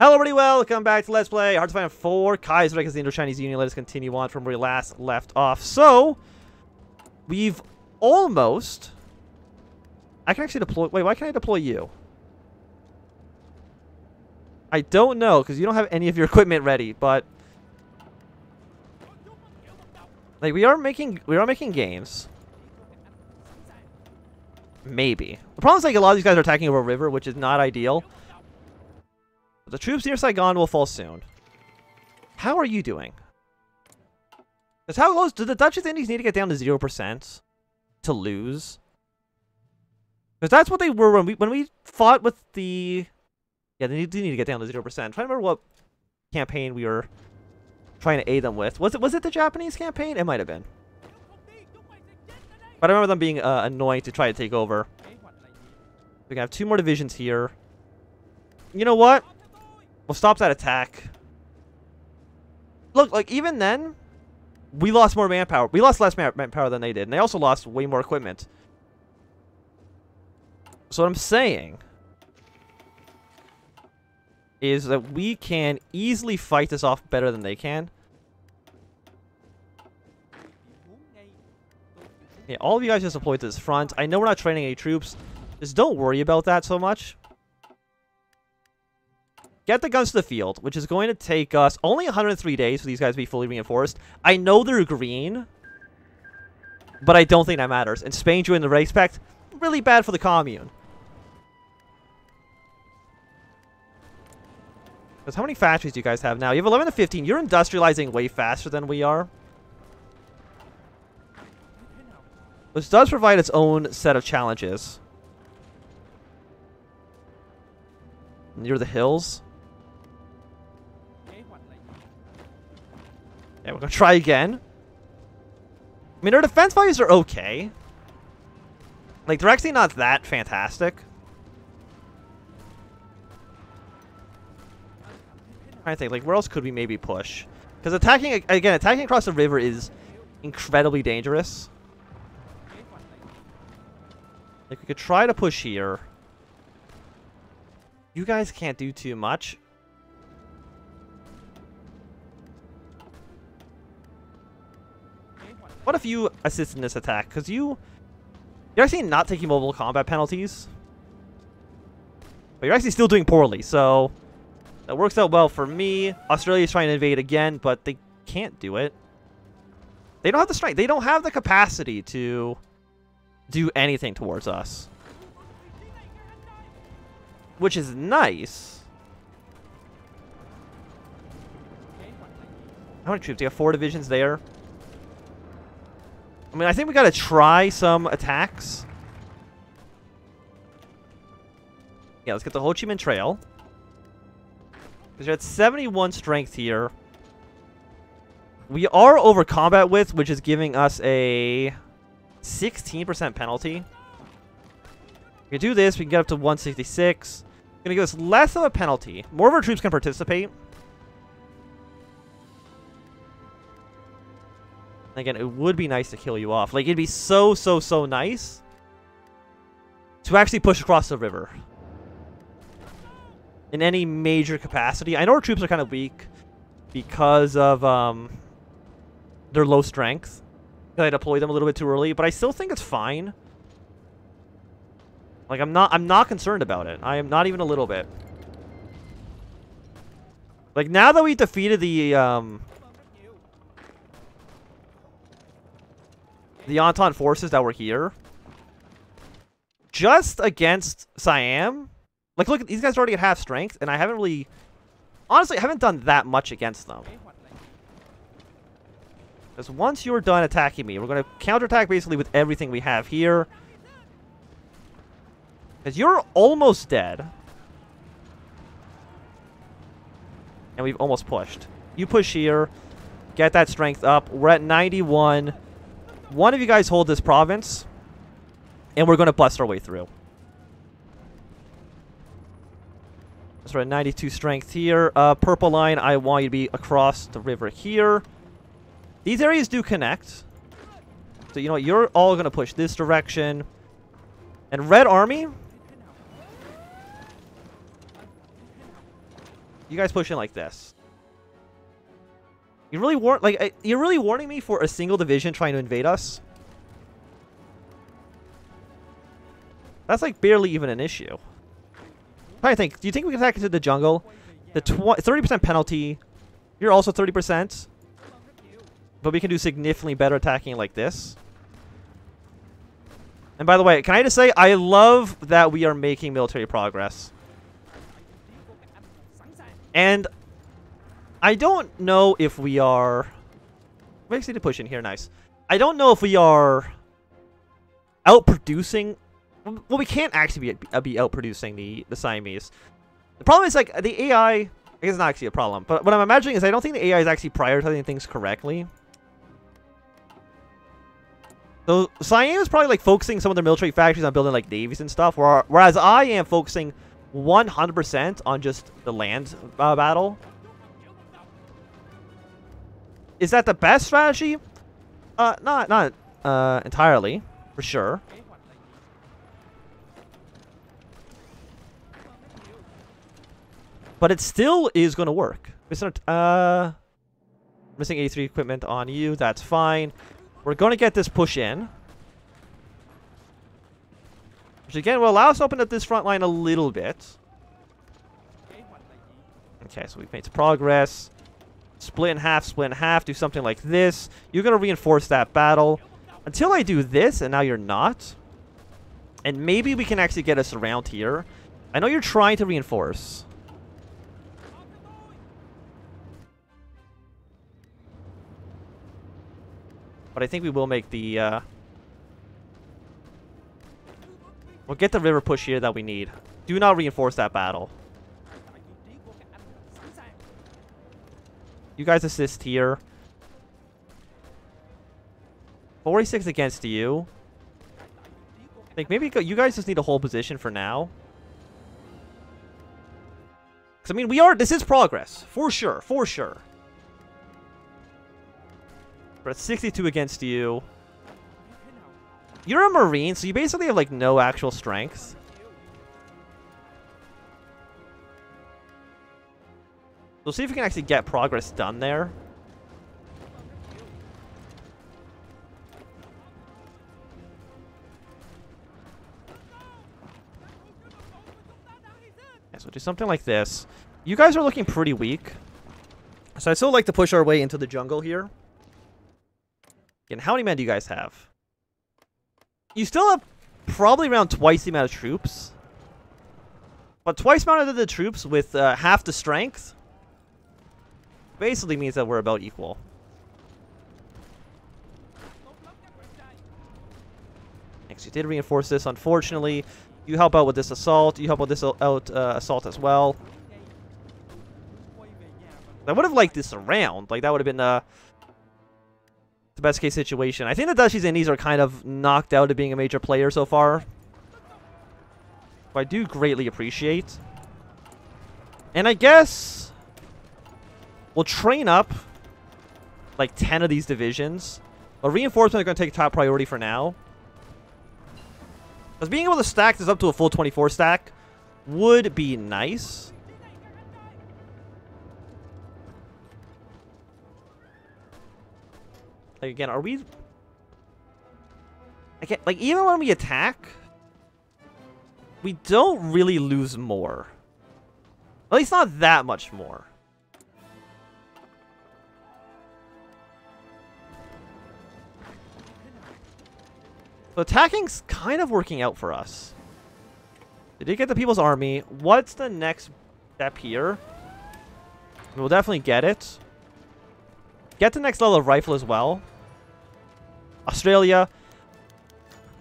Hello, everybody. Welcome back to Let's Play Hearts of Iron 4 Kaiserreich as the Indo-Chinese Union. Let us continue on from where we last left off. So, we've almost... I can actually deploy... Wait, why can't I deploy you? I don't know, because you don't have any of your equipment ready, but... Like, we are making... We are making games. Maybe. The problem is, like, a lot of these guys are attacking over a river, which is not ideal. The troops near Saigon will fall soon. How are you doing? Because how close do the Dutch East Indies need to get down to 0% to lose? Because that's what they were when we when we fought with the... Yeah, they do need to get down to 0%. I'm trying to remember what campaign we were trying to aid them with. Was it was it the Japanese campaign? It might have been. But I remember them being uh, annoying to try to take over. We can have two more divisions here. You know what? We'll stop that attack. Look, like, even then, we lost more manpower. We lost less manpower than they did. And they also lost way more equipment. So what I'm saying is that we can easily fight this off better than they can. Yeah, all of you guys just deployed to this front. I know we're not training any troops. Just don't worry about that so much get the guns to the field, which is going to take us only 103 days for these guys to be fully reinforced. I know they're green, but I don't think that matters. And Spain joined the Reichspakt, really bad for the commune. Because how many factories do you guys have now? You have 11 to 15. You're industrializing way faster than we are. Which does provide its own set of challenges. Near the hills. We're gonna try again. I mean, our defense values are okay. Like, they're actually not that fantastic. I think, like, where else could we maybe push? Because attacking, again, attacking across the river is incredibly dangerous. Like, we could try to push here. You guys can't do too much. What if you assist in this attack? Because you... You're actually not taking mobile combat penalties. But you're actually still doing poorly, so... That works out well for me. Australia's trying to invade again, but they can't do it. They don't have the strength. They don't have the capacity to do anything towards us. Which is nice. How many troops? Do you have four divisions there? I mean, I think we gotta try some attacks. Yeah, let's get the Ho Chi Minh Trail. Because you're at 71 strength here. We are over combat width, which is giving us a 16% penalty. We can do this, we can get up to 166. Gonna give us less of a penalty. More of our troops can participate. Again, it would be nice to kill you off. Like, it'd be so, so, so nice to actually push across the river. In any major capacity. I know our troops are kind of weak because of um, their low strength. I deployed them a little bit too early, but I still think it's fine. Like, I'm not, I'm not concerned about it. I am not even a little bit. Like, now that we defeated the, um, the Entente forces that were here, just against Siam, like, look, these guys are already at half strength, and I haven't really, honestly, I haven't done that much against them. Because once you're done attacking me, we're going to counterattack basically with everything we have here. Because you're almost dead. And we've almost pushed. You push here. Get that strength up. We're at 91. One of you guys hold this province, and we're going to bust our way through. So we're at 92 strength here. Uh, purple line, I want you to be across the river here. These areas do connect. So, you know what? You're all going to push this direction. And Red Army... You guys push in like this. You really warn like you're really warning me for a single division trying to invade us. That's like barely even an issue. I think. Do you think we can attack into the jungle? The 30% penalty. You're also 30%. But we can do significantly better attacking like this. And by the way, can I just say, I love that we are making military progress. And I don't know if we are... We actually to push in here, nice. I don't know if we are outproducing... Well, we can't actually be, uh, be outproducing the, the Siamese. The problem is, like, the AI... I guess it's not actually a problem. But what I'm imagining is I don't think the AI is actually prioritizing things correctly. So Siam is probably like focusing some of their military factories on building like navies and stuff, whereas I am focusing 100% on just the land uh, battle. Is that the best strategy? Uh, not not uh, entirely, for sure. But it still is going to work. Missing, uh, missing 83 equipment on you. That's fine. We're going to get this push in. Which again will allow us to open up this front line a little bit. Okay, so we've made some progress. Split in half, split in half, do something like this. You're going to reinforce that battle. Until I do this, and now you're not. And maybe we can actually get us around here. I know you're trying to reinforce. But I think we will make the... Uh... We'll get the river push here that we need. Do not reinforce that battle. You guys assist here. 46 against you. Think maybe you guys just need a whole position for now. Because, I mean, we are... This is progress. For sure. For sure. We're 62 against you. You're a Marine, so you basically have, like, no actual strength. We'll see if we can actually get progress done there. Yeah, so do something like this. You guys are looking pretty weak. So I still like to push our way into the jungle here. Again, how many men do you guys have? You still have probably around twice the amount of troops. But twice the amount of the troops with uh, half the strength basically means that we're about equal. Next, you did reinforce this, unfortunately. You help out with this assault. You help with this out uh, assault as well. I would have liked this around. Like, that would have been... Uh, the best case situation. I think the Dutch East Indies are kind of knocked out of being a major player so far. But I do greatly appreciate. And I guess we'll train up like 10 of these divisions. But reinforcement are going to take top priority for now. Because being able to stack this up to a full 24 stack would be nice. Like, again, are we... Again, like, even when we attack, we don't really lose more. At least not that much more. So attacking's kind of working out for us. They did get the People's Army. What's the next step here? We'll definitely get it. Get the next level of rifle as well. Australia.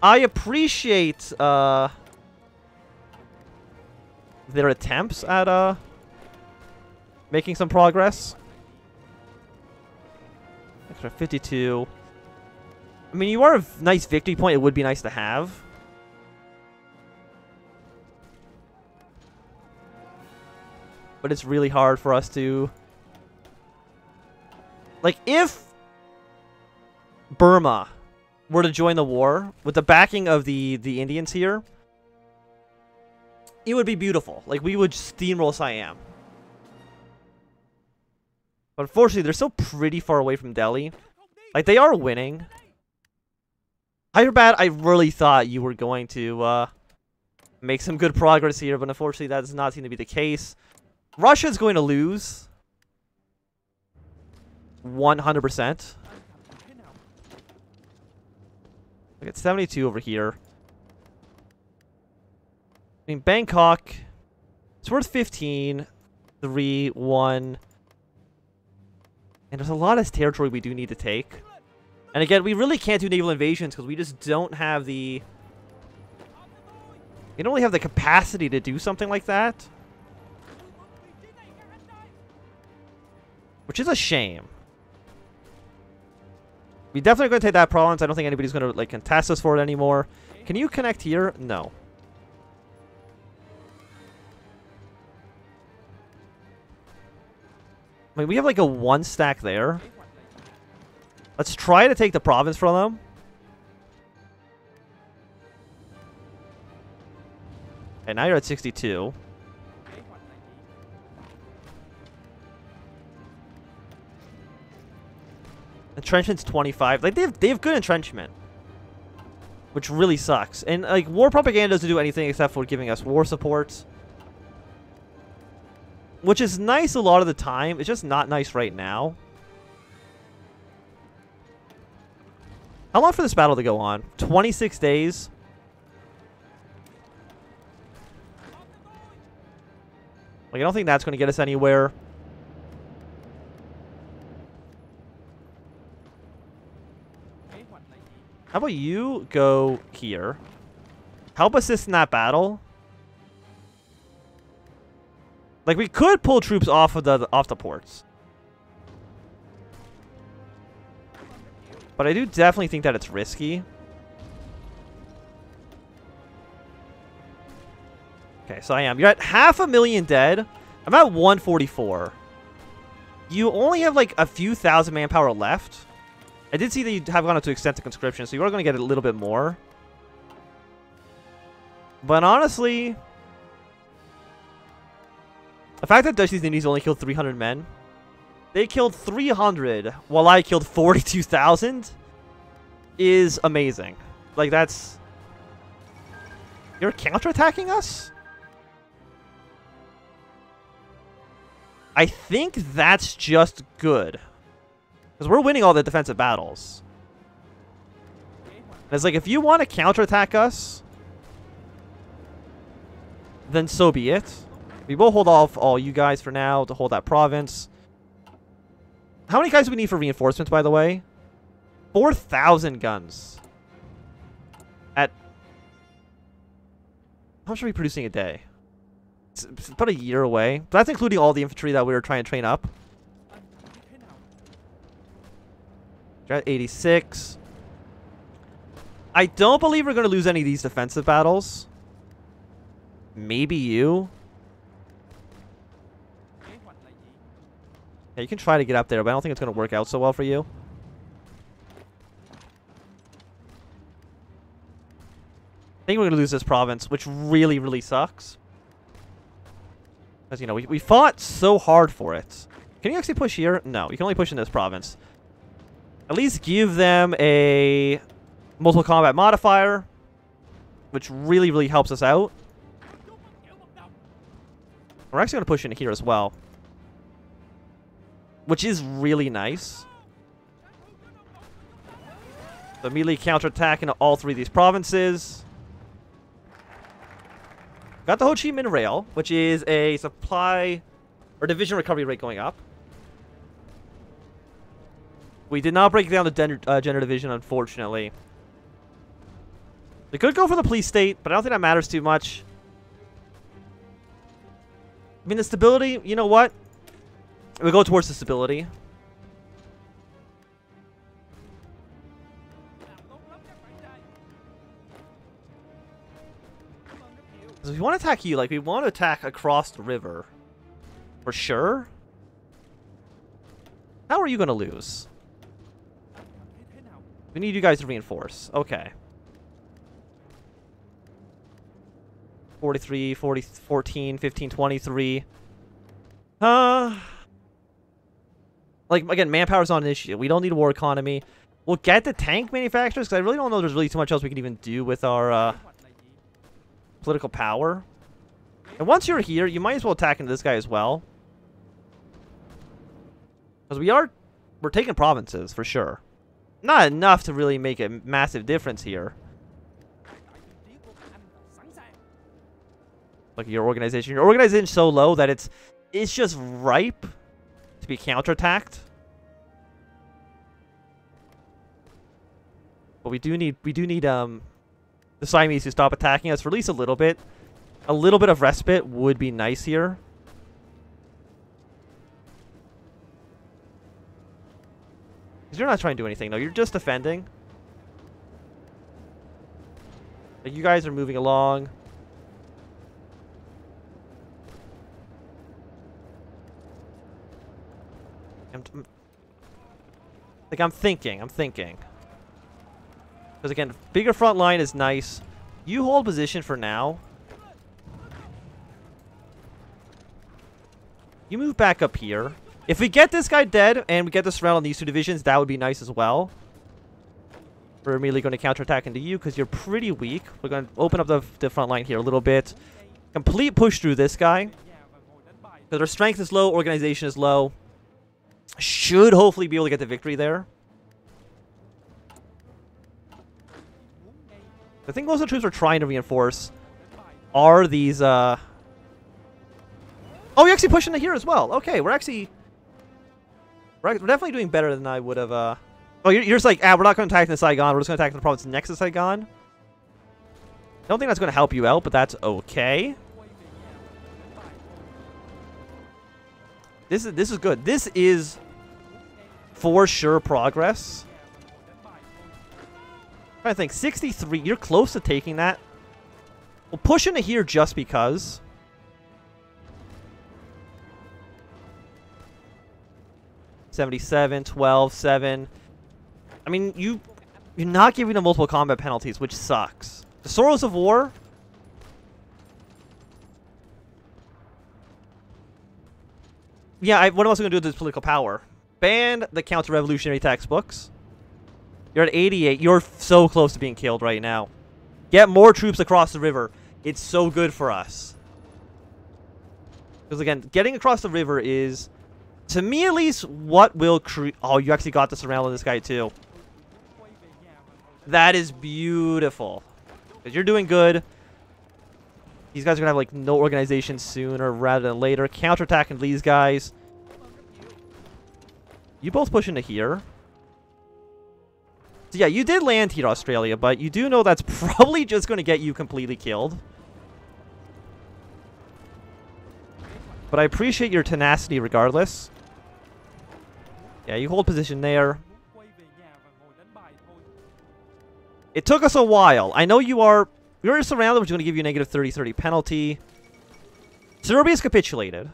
I appreciate uh, their attempts at uh, making some progress. Extra 52. I mean, you are a nice victory point. It would be nice to have. But it's really hard for us to... Like, if Burma were to join the war with the backing of the the Indians here, it would be beautiful. Like we would steamroll Siam. But unfortunately, they're still pretty far away from Delhi. Like, they are winning. Hyderabad, I really thought you were going to uh, make some good progress here, but unfortunately that does not seem to be the case. Russia's going to lose. 100%. I at 72 over here. I mean, Bangkok, it's worth 15, 3, 1. And there's a lot of territory we do need to take. And again, we really can't do naval invasions because we just don't have the... We don't really have the capacity to do something like that. Which is a shame. We definitely going to take that province. I don't think anybody's going to like contest us for it anymore. Can you connect here? No. I mean, we have like a one stack there. Let's try to take the province from them. And now you're at 62. Entrenchment's 25. Like, they have, they have good entrenchment. Which really sucks. And, like, war propaganda doesn't do anything except for giving us war support. Which is nice a lot of the time. It's just not nice right now. How long for this battle to go on? 26 days? Like, I don't think that's going to get us anywhere. How about you go here? Help assist in that battle. Like, we could pull troops off of the off the ports. But I do definitely think that it's risky. Okay, so I am. You're at half a million dead. I'm at 144. You only have like a few thousand manpower left. I did see that you have gone up to extensive conscription, so you are going to get a little bit more. But honestly, the fact that Dutch East Indies only killed 300 men they killed 300 while I killed 42,000 is amazing. Like, that's... You're counterattacking us? I think that's just good. Because we're winning all the defensive battles. And it's like, if you want to counterattack us, then so be it. We will hold off all you guys for now to hold that province. How many guys do we need for reinforcements, by the way? 4,000 guns. At... How much are we producing a day? It's, it's about a year away. But that's including all the infantry that we were trying to train up. You're at 86. I don't believe we're going to lose any of these defensive battles. Maybe you. Yeah, you can try to get up there, but I don't think it's going to work out so well for you. I think we're going to lose this province, which really, really sucks. Because, you know, we, we fought so hard for it. Can you actually push here? No, you can only push in this province. At least give them a multiple combat modifier, which really, really helps us out. We're actually going to push in here as well which is really nice. So immediately counterattack into all three of these provinces. Got the Ho Chi Minh Rail, which is a supply or division recovery rate going up. We did not break down the gender, uh, gender division, unfortunately. We could go for the police state, but I don't think that matters too much. I mean, the stability, you know what? We go towards the stability. So we want to attack you, like, we want to attack across the river. For sure. How are you going to lose? We need you guys to reinforce. Okay. 43, 40, 14, 15, 23. Uh... Like, again, manpower's not an issue. We don't need a war economy. We'll get the tank manufacturers, because I really don't know there's really too much else we can even do with our uh, political power. And once you're here, you might as well attack into this guy as well. Because we are... We're taking provinces, for sure. Not enough to really make a massive difference here. Look at your organization. Your organization's so low that it's it's just ripe be counterattacked. But we do need we do need um the Siamese to stop attacking us for at least a little bit. A little bit of respite would be nice here. Because you're not trying to do anything, no. You're just defending. Like, you guys are moving along. I'm, I'm, like, I'm thinking. I'm thinking. Because, again, bigger front line is nice. You hold position for now. You move back up here. If we get this guy dead and we get this round on these two divisions, that would be nice as well. We're immediately going to counterattack into you because you're pretty weak. We're going to open up the, the front line here a little bit. Complete push through this guy. Because our strength is low, organization is low. Should hopefully be able to get the victory there. I think most of the troops we're trying to reinforce are these, uh... Oh, you're actually pushing to here as well. Okay, we're actually we're, definitely doing better than I would have, uh... Oh, you're, you're just like, ah, we're not going to attack the Saigon. We're just going to attack the province next to Saigon. I don't think that's going to help you out, but that's okay. This is this is good. This is for sure progress. To think, 63. You're close to taking that. We'll push into here just because. 77, 12, 7. I mean, you, you're not giving them multiple combat penalties, which sucks. The Sorrows of War... Yeah, I, what am I going to do with this political power? Ban the counter-revolutionary textbooks. You're at 88. You're so close to being killed right now. Get more troops across the river. It's so good for us. Because again, getting across the river is to me at least, what will create... Oh, you actually got this around this guy too. That is beautiful. Because you're doing good. These guys are going to have like no organization sooner rather than later. Counterattacking these guys. You both push into here. So yeah, you did land here, Australia, but you do know that's probably just going to get you completely killed. But I appreciate your tenacity regardless. Yeah, you hold position there. It took us a while. I know you are... We were surrounded, which is going to give you a negative 30-30 penalty. Serbia's capitulated.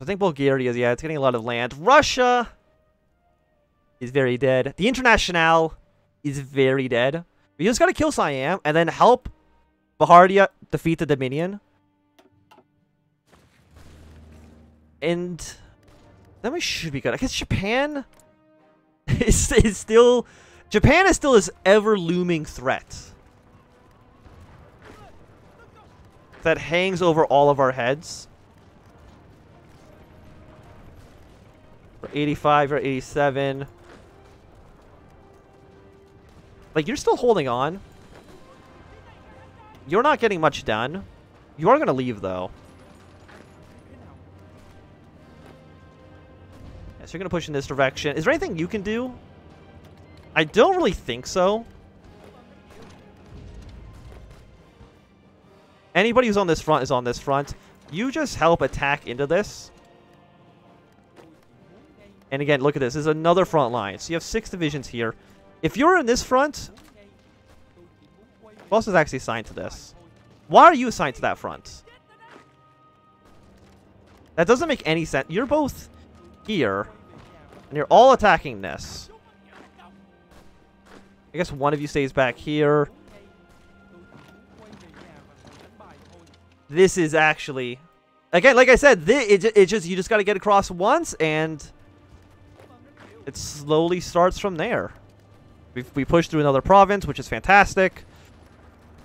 I think Bulgaria is, yeah, it's getting a lot of land. Russia is very dead. The International is very dead. We just gotta kill Siam and then help Bahardia defeat the Dominion. And then we should be good. I guess Japan is, is still... Japan is still this ever-looming threat. That hangs over all of our heads. We're 85 or 87. Like, you're still holding on. You're not getting much done. You are going to leave, though. so you're going to push in this direction. Is there anything you can do? I don't really think so. Anybody who's on this front is on this front. You just help attack into this. And again, look at this. This is another front line. So you have six divisions here. If you're in this front... Who else is actually assigned to this? Why are you assigned to that front? That doesn't make any sense. You're both here. And you're all attacking this. I guess one of you stays back here. This is actually Again, like I said, it, it just you just got to get across once, and it slowly starts from there. we we push through another province, which is fantastic.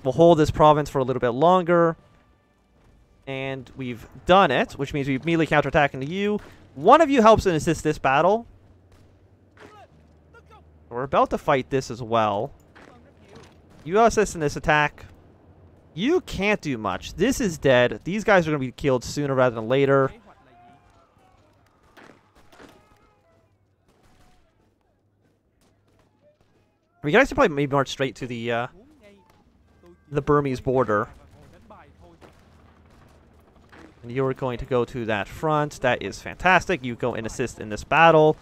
We'll hold this province for a little bit longer. And we've done it, which means we immediately counterattack into you. One of you helps and assist this battle. We're about to fight this as well. You assist in this attack. You can't do much. This is dead. These guys are going to be killed sooner rather than later. We can actually probably maybe march straight to the uh, the Burmese border. And you're going to go to that front. That is fantastic. You go and assist in this battle.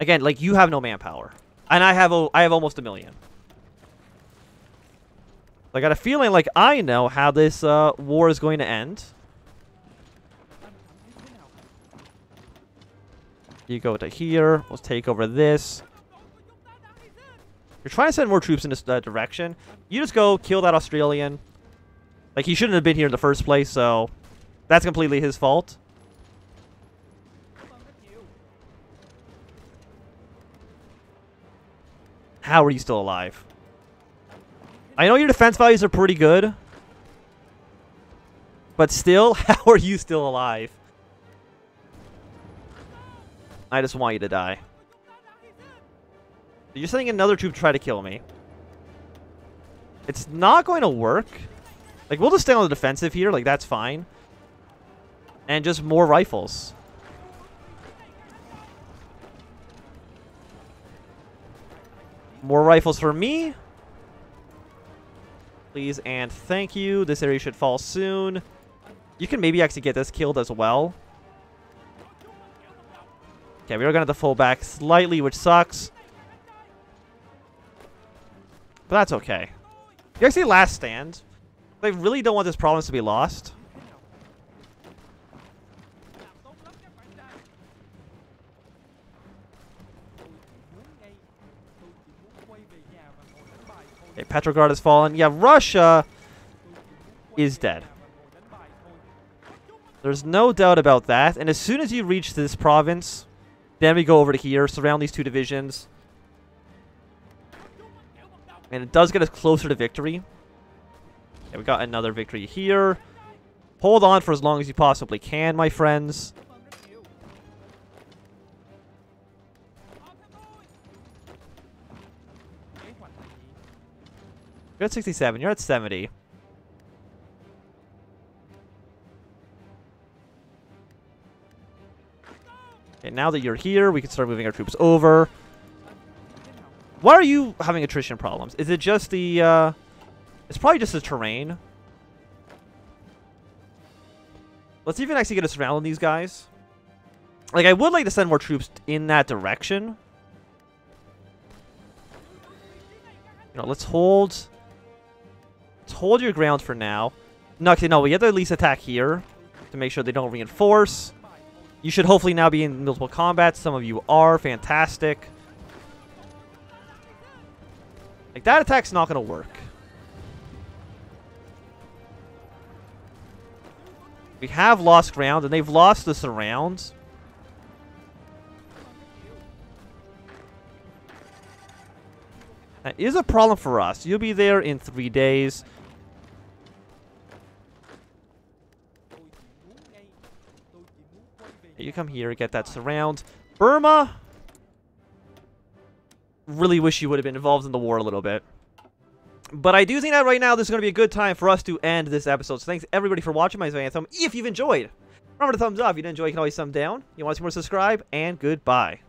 Again, like, you have no manpower. And I have, I have almost a million. I got a feeling like I know how this uh, war is going to end. You go to here. Let's take over this. You're trying to send more troops in this uh, direction. You just go kill that Australian. Like, he shouldn't have been here in the first place, so that's completely his fault. How are you still alive? I know your defense values are pretty good. But still, how are you still alive? I just want you to die. You're sending another troop to try to kill me. It's not going to work. Like, we'll just stay on the defensive here. Like, that's fine. And just more rifles. More rifles for me. Please and thank you. This area should fall soon. You can maybe actually get this killed as well. Okay, we are going to have to fall back slightly, which sucks. But that's okay. You actually last stand. I really don't want this province to be lost. Petrograd has fallen. Yeah, Russia is dead. There's no doubt about that. And as soon as you reach this province, then we go over to here, surround these two divisions. And it does get us closer to victory. Okay, we got another victory here. Hold on for as long as you possibly can, my friends. You're at 67. You're at 70. Okay, now that you're here, we can start moving our troops over. Why are you having attrition problems? Is it just the, uh... It's probably just the terrain. Let's even actually get a surround on these guys. Like, I would like to send more troops in that direction. You know, let's hold... Hold your ground for now. No, actually, no. We have to at least attack here to make sure they don't reinforce. You should hopefully now be in multiple combat. Some of you are. Fantastic. Like, that attack's not going to work. We have lost ground, and they've lost the surrounds. That is a problem for us. You'll be there in three days. You come here, get that surround. Burma! Really wish you would have been involved in the war a little bit. But I do think that right now this is going to be a good time for us to end this episode. So thanks everybody for watching my Anthem. If you've enjoyed, remember to thumbs up. If you didn't enjoy, you can always thumb down. You want to see more, subscribe, and goodbye.